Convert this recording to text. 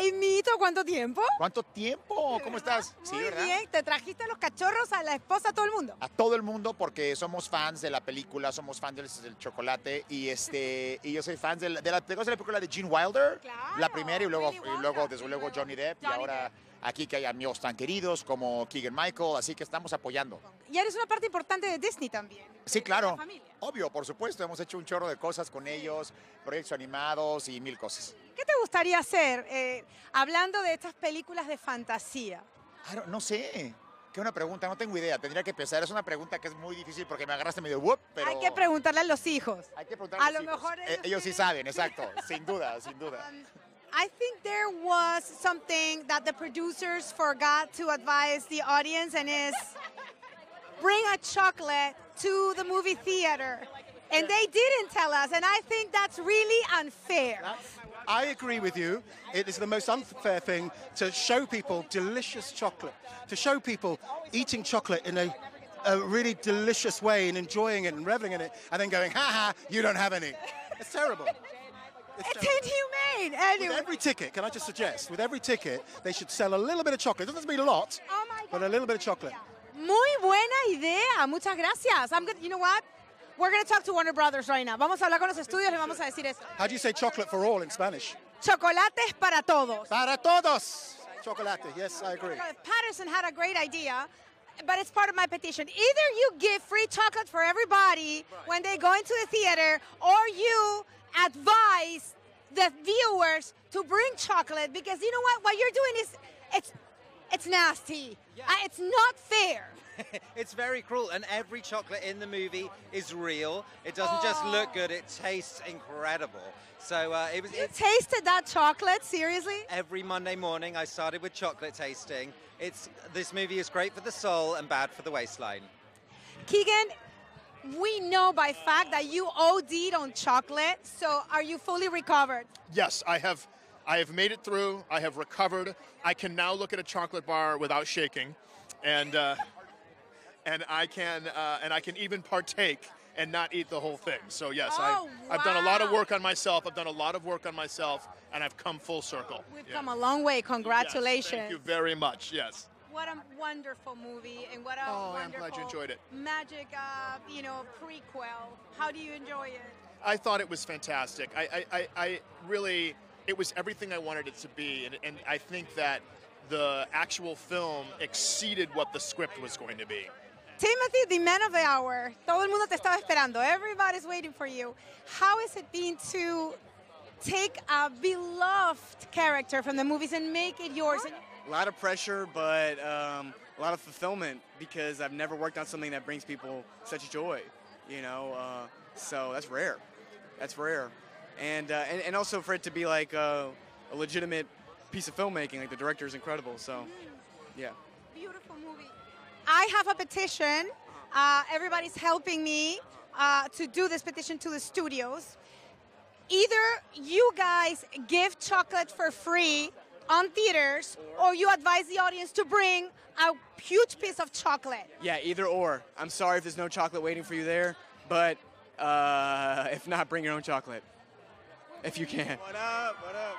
Jaimito, ¿cuánto tiempo? ¿Cuánto tiempo? ¿Cómo estás? Muy bien, te trajiste a los cachorros, a la esposa, a todo el mundo. A todo el mundo porque somos fans de la película, somos fans del, del chocolate y este y yo soy fan de la, de la, ¿te acuerdas de la película de Gene Wilder, Claro, la primera y luego y luego desde luego Johnny Depp y ahora Depp. aquí que hay amigos tan queridos como Keegan Michael, así que estamos apoyando. Y eres una parte importante de Disney también. Sí, claro. Obvio, por supuesto, hemos hecho un chorro de cosas con ellos, proyectos animados y mil cosas. ¿Qué te gustaría hacer eh, hablando de estas películas de fantasía? Ah, no, sé. Qué una pregunta, no tengo idea. Tendría que pensar. Es una pregunta que es muy difícil porque me agarraste medio whoop, pero Hay que preguntarle a los hijos. Hay que preguntar A los lo hijos. mejor Eh, ellos ellos sí saben, exacto. sin duda, sin duda. Um, I think there was something that the producers forgot to advise the audience, and is bring a chocolate to the movie theater. And they didn't tell us, and I think that's really unfair. I agree with you. It is the most unfair thing to show people delicious chocolate, to show people eating chocolate in a, a really delicious way and enjoying it and reveling in it, and then going, ha ha, you don't have any. It's terrible. It's It's inhumane. With every ticket, can I just suggest, with every ticket, they should sell a little bit of chocolate. It doesn't mean a lot, Oh my but a little bit of chocolate. Muy buena idea. Muchas gracias. I'm good. You know what? We're going to talk to Warner Brothers right now. Vamos a hablar con los estudios y le vamos a decir esto. How do you say chocolate for all in Spanish? Chocolates para todos. Para todos. Chocolate. Yes, I agree. Paterson had a great idea, but it's part of my petition. Either you give free chocolate for everybody when they go into the theater, or you advise the viewers to bring chocolate because you know what? What you're doing is it's it's nasty. Uh, it's not fair. it's very cruel, and every chocolate in the movie is real. It doesn't just look good; it tastes incredible. So uh, it was. You It's, tasted that chocolate seriously? every Monday morning, I started with chocolate tasting. It's this movie is great for the soul and bad for the waistline. Keegan, we know by fact that you OD'd on chocolate. So are you fully recovered? Yes, I have. I have made it through. I have recovered. I can now look at a chocolate bar without shaking, and uh, and I can uh, and I can even partake and not eat the whole thing. So yes, Oh, I've, I've done a lot of work on myself. I've done a lot of work on myself, and I've come full circle. We've Yeah. come a long way. Yes, Congratulations. thank you very much. Yes. What a wonderful movie and what a Oh, I'm wonderful glad you enjoyed it. magic, uh, you know, prequel. How do you enjoy it? I thought it was fantastic. I, I, I, I really, it was everything I wanted it to be, and, and I think that the actual film exceeded what the script was going to be. Timothée, the man of the hour. Todo el mundo te estaba esperando. Everybody's waiting for you. How is it been to take a beloved character from the movies and make it yours? A lot of pressure, but um, a lot of fulfillment because I've never worked on something that brings people such joy. You know, uh, so that's rare. That's rare, and, uh, and and also for it to be like uh, a legitimate piece of filmmaking, like the director is incredible. So, yeah. Beautiful movie. I have a petition. Uh, everybody's helping me uh, to do this petition to the studios. Either you guys give chocolate for free on theaters, or you advise the audience to bring a huge piece of chocolate. Yeah, either or. I'm sorry if there's no chocolate waiting for you there, but uh, if not, bring your own chocolate if you can. What up? What up?